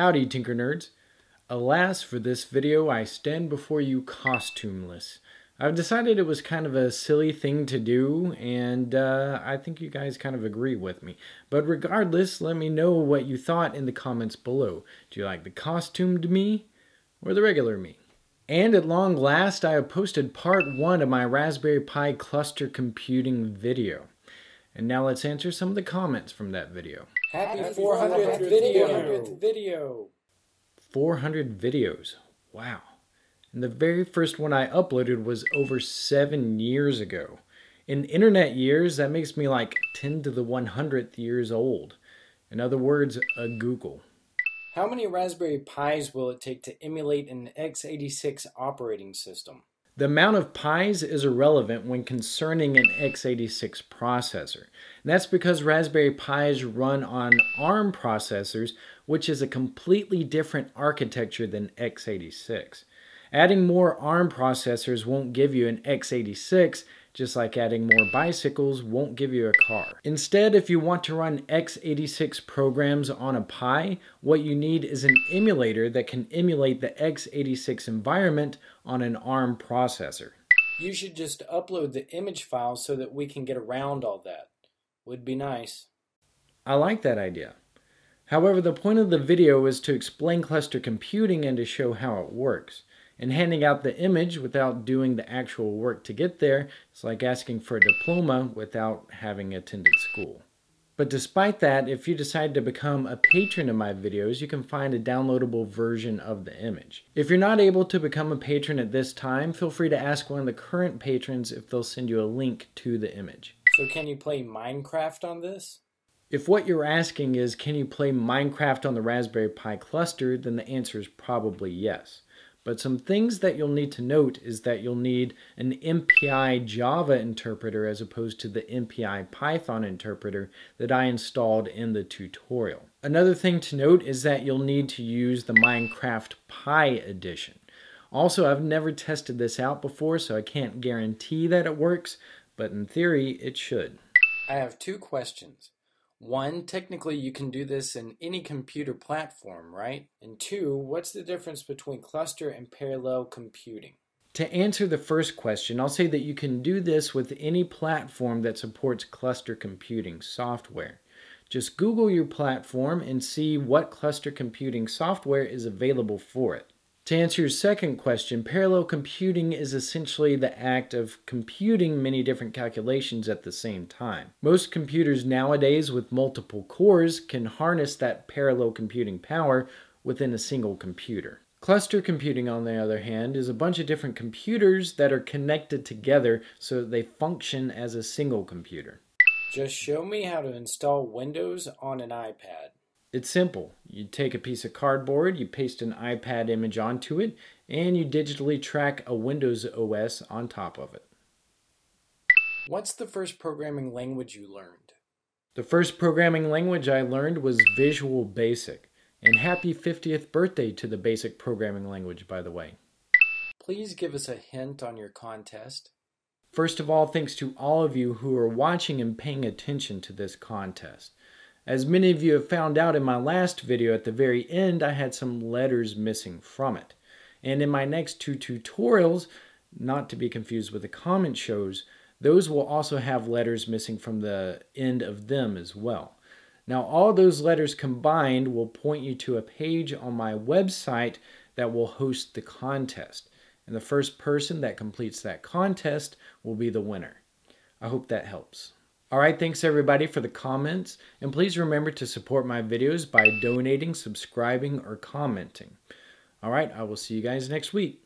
Howdy, Tinker Nerds. Alas, for this video, I stand before you costumeless. I've decided it was kind of a silly thing to do, and uh, I think you guys kind of agree with me. But regardless, let me know what you thought in the comments below. Do you like the costumed me or the regular me? And at long last, I have posted part one of my Raspberry Pi cluster computing video. And now let's answer some of the comments from that video. Happy 400th video. 400th video. 400 videos. Wow. And the very first one I uploaded was over seven years ago. In internet years, that makes me like 10 to the 100th years old. In other words, a googol. How many Raspberry Pis will it take to emulate an x86 operating system? The amount of Pis is irrelevant when concerning an x86 processor. And that's because Raspberry Pis run on ARM processors, which is a completely different architecture than x86. Adding more ARM processors won't give you an x86, just like adding more bicycles won't give you a car. Instead, if you want to run x86 programs on a Pi, what you need is an emulator that can emulate the x86 environment on an ARM processor. You should just upload the image file so that we can get around all that. Would be nice. I like that idea. However, the point of the video is to explain cluster computing and to show how it works. And handing out the image without doing the actual work to get there is like asking for a diploma without having attended school. But despite that, if you decide to become a patron of my videos, you can find a downloadable version of the image. If you're not able to become a patron at this time, feel free to ask one of the current patrons if they'll send you a link to the image. So can you play Minecraft on this? If what you're asking is, can you play Minecraft on the Raspberry Pi cluster, then the answer is probably yes. But some things that you'll need to note is that you'll need an MPI Java interpreter as opposed to the MPI Python interpreter that I installed in the tutorial. Another thing to note is that you'll need to use the Minecraft Pi edition. Also, I've never tested this out before, so I can't guarantee that it works, but in theory, it should. I have two questions. One, technically you can do this in any computer platform, right? And two, what's the difference between cluster and parallel computing? To answer the first question, I'll say that you can do this with any platform that supports cluster computing software. Just Google your platform and see what cluster computing software is available for it. To answer your second question, parallel computing is essentially the act of computing many different calculations at the same time. Most computers nowadays with multiple cores can harness that parallel computing power within a single computer. Cluster computing, on the other hand, is a bunch of different computers that are connected together so that they function as a single computer. Just show me how to install Windows on an iPad. It's simple. You take a piece of cardboard, you paste an iPad image onto it, and you digitally track a Windows OS on top of it. What's the first programming language you learned? The first programming language I learned was Visual Basic. And happy 50th birthday to the basic programming language, by the way. Please give us a hint on your contest. First of all, thanks to all of you who are watching and paying attention to this contest. As many of you have found out in my last video at the very end, I had some letters missing from it. And in my next two tutorials, not to be confused with the comment shows, those will also have letters missing from the end of them as well. Now all those letters combined will point you to a page on my website that will host the contest. And the first person that completes that contest will be the winner. I hope that helps. All right, thanks everybody for the comments. And please remember to support my videos by donating, subscribing, or commenting. All right, I will see you guys next week.